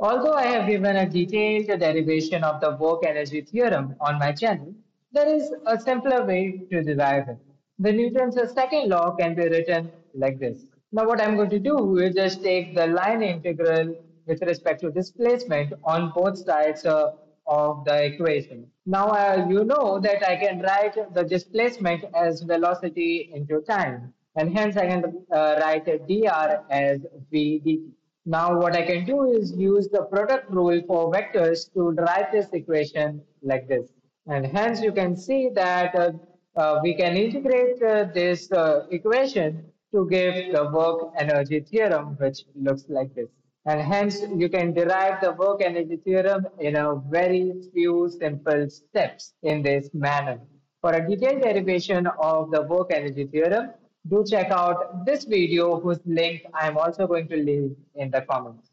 Although I have given a detailed derivation of the work energy theorem on my channel, there is a simpler way to derive it. The Newton's second law can be written like this. Now what I'm going to do is just take the line integral with respect to displacement on both sides uh, of the equation. Now uh, you know that I can write the displacement as velocity into time and hence I can uh, write dr as v dt. Now what I can do is use the product rule for vectors to derive this equation like this. And hence you can see that uh, uh, we can integrate uh, this uh, equation to give the work energy theorem which looks like this. And hence you can derive the work energy theorem in a very few simple steps in this manner. For a detailed derivation of the work energy theorem, do check out this video whose link I am also going to leave in the comments.